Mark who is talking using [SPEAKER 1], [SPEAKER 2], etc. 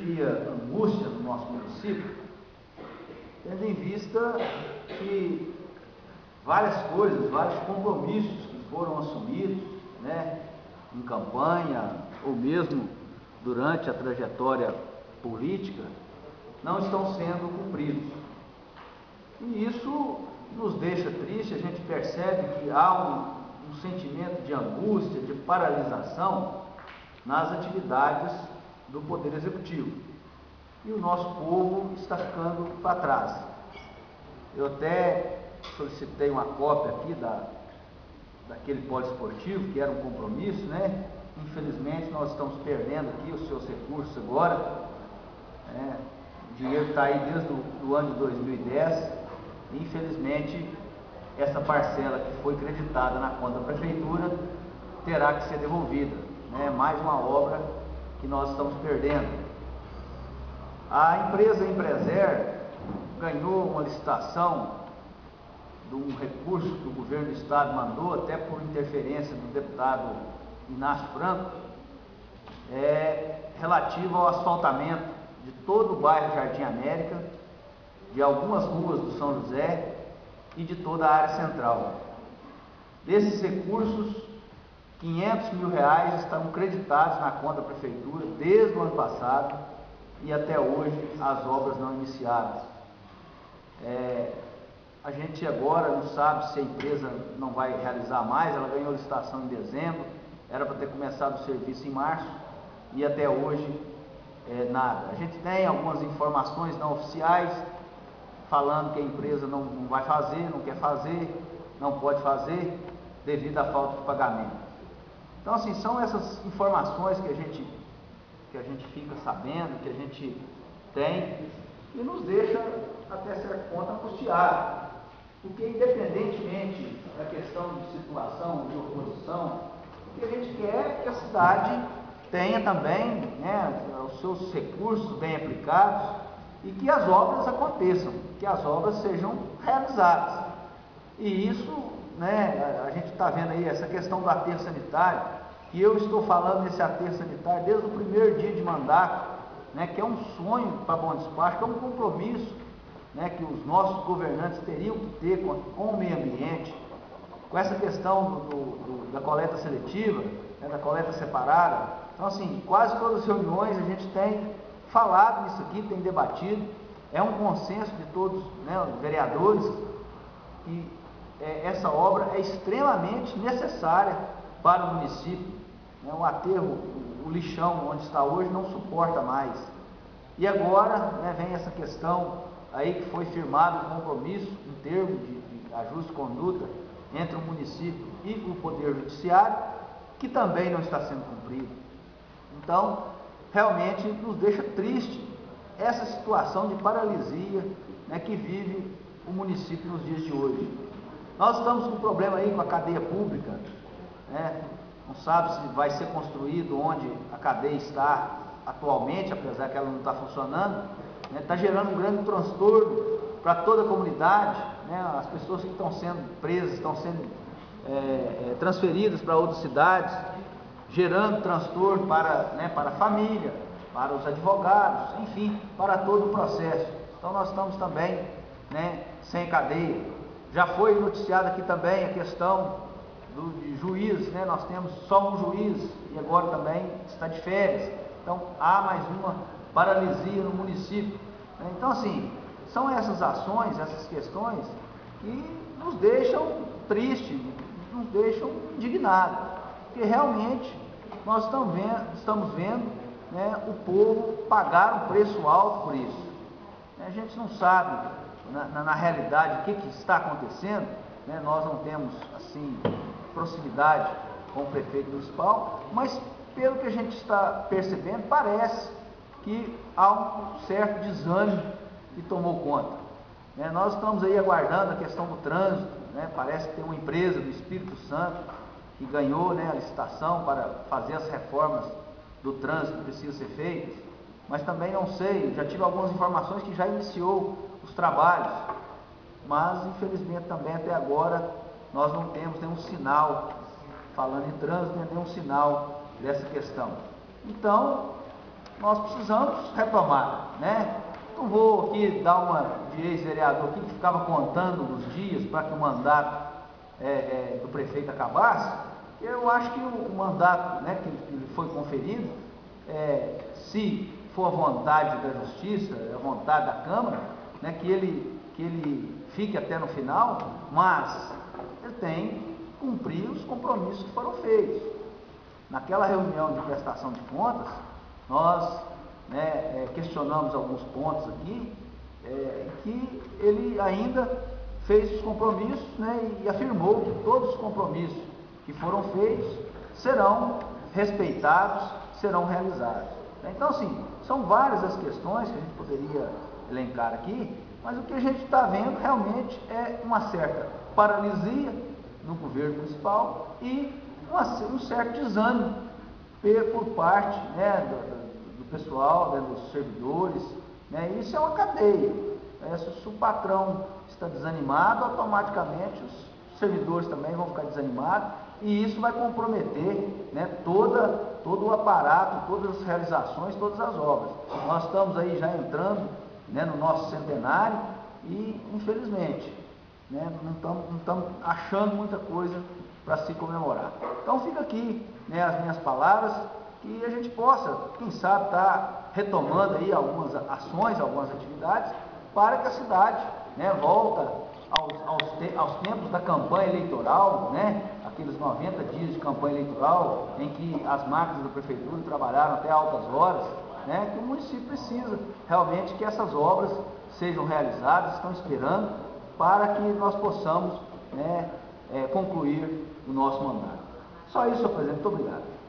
[SPEAKER 1] diria, angústia no nosso município, tendo em vista que várias coisas, vários compromissos que foram assumidos, né, em campanha ou mesmo durante a trajetória política, não estão sendo cumpridos. E isso nos deixa triste, a gente percebe que há um, um sentimento de angústia, de paralisação nas atividades do Poder Executivo. E o nosso povo está ficando para trás. Eu até solicitei uma cópia aqui da, daquele poliesportivo, que era um compromisso, né? Infelizmente nós estamos perdendo aqui os seus recursos agora. Né? O dinheiro está aí desde o ano de 2010. Infelizmente, essa parcela que foi creditada na conta da prefeitura terá que ser devolvida. Né? Mais uma obra que nós estamos perdendo. A empresa Empreser ganhou uma licitação de um recurso que o governo do estado mandou, até por interferência do deputado Inácio Franco, é, relativo ao asfaltamento de todo o bairro Jardim América, de algumas ruas do São José e de toda a área central. Desses recursos, 500 mil reais estão creditados na conta da prefeitura desde o ano passado e até hoje as obras não iniciadas. É, a gente agora não sabe se a empresa não vai realizar mais, ela ganhou licitação em dezembro, era para ter começado o serviço em março e até hoje é, nada. A gente tem algumas informações não oficiais falando que a empresa não, não vai fazer, não quer fazer, não pode fazer devido à falta de pagamento. Então, assim, são essas informações que a gente, que a gente fica sabendo, que a gente tem, e nos deixa, até certo ponto, angustiados. Porque, independentemente da questão de situação, de oposição, o que a gente quer é que a cidade tenha também né, os seus recursos bem aplicados e que as obras aconteçam, que as obras sejam realizadas. E isso né, a gente está vendo aí essa questão do aterro sanitário, e eu estou falando desse aterro sanitário desde o primeiro dia de mandato, né, que é um sonho para Bom Despacho, que é um compromisso né, que os nossos governantes teriam que ter com, com o meio ambiente, com essa questão do, do, da coleta seletiva, né, da coleta separada. Então, assim, quase todas as reuniões a gente tem falado nisso aqui, tem debatido, é um consenso de todos né, os vereadores, e é, essa obra é extremamente necessária para o município. Né? O aterro, o, lixão onde está hoje não suporta mais. E agora né, vem essa questão aí que foi firmado um compromisso, um termo de, de ajuste de conduta entre o município e o Poder Judiciário, que também não está sendo cumprido. Então, realmente nos deixa triste essa situação de paralisia né, que vive o município nos dias de hoje. Nós estamos com um problema aí com a cadeia pública, né? não sabe se vai ser construído onde a cadeia está atualmente, apesar que ela não está funcionando, está né? Gerando um grande transtorno para toda a comunidade, né? as pessoas que estão sendo presas, estão sendo é, é, transferidas para outras cidades, gerando transtorno para, né, para a família, para os advogados, enfim, para todo o processo. Então nós estamos também né, sem cadeia. Já foi noticiada aqui também a questão do, de juiz, né? nós temos só um juiz e agora também está de férias. Então há mais uma paralisia no município. Né? Então assim, são essas ações, essas questões que nos deixam tristes, nos deixam indignados, porque realmente nós estamos vendo, né, o povo pagar um preço alto por isso. A gente não sabe na, na, na realidade o que, que, está acontecendo, né? nós não temos assim proximidade com o prefeito municipal, mas pelo que a gente está percebendo, parece que há um certo desânimo que tomou conta. Né? Nós estamos aí aguardando a questão do trânsito, né? parece que tem uma empresa do Espírito Santo que ganhou né, a licitação para fazer as reformas do trânsito que precisam ser feitas, mas também não sei, já tive algumas informações que já iniciou os trabalhos, mas infelizmente também até agora nós não temos nenhum sinal, falando em trânsito, nenhum sinal dessa questão. Então, nós precisamos retomar, né? Não vou aqui dar uma de ex-vereador que ficava contando os dias para que o mandato é, é, do prefeito acabasse. Eu acho que o, mandato né, que, que foi conferido, é, se for a vontade da justiça, a vontade da Câmara, né, que, ele, que ele fique até no final, mas ele tem que cumprir os compromissos que foram feitos. Naquela reunião de prestação de contas, nós né, é, questionamos alguns pontos aqui, é, que ele ainda fez os compromissos né, e afirmou que todos os compromissos que foram feitos serão respeitados, serão realizados. Então, assim, são várias as questões que a gente poderia elencar aqui, mas o que a gente está vendo realmente é uma certa paralisia no governo municipal e uma, um certo desânimo por parte né, do, do, pessoal, né, dos servidores. Né, isso é uma cadeia. É, se o patrão está desanimado, automaticamente os servidores também vão ficar desanimados e isso vai comprometer né, toda, todo o aparato, todas as realizações, todas as obras. Nós estamos aí já entrando né, no nosso centenário e, infelizmente, né, não estamos achando muita coisa para se comemorar. Então fica aqui né, as minhas palavras, que a gente possa, quem sabe, estar tá retomando aí algumas ações, algumas atividades, para que a cidade né, volta aos, aos, te, aos, tempos da campanha eleitoral, né, aqueles 90 dias de campanha eleitoral, em que as máquinas da prefeitura trabalharam até altas horas, né, que o município precisa realmente que essas obras sejam realizadas, estão esperando, para que nós possamos né, é, concluir o nosso mandato. Só isso, senhor presidente. Muito obrigado.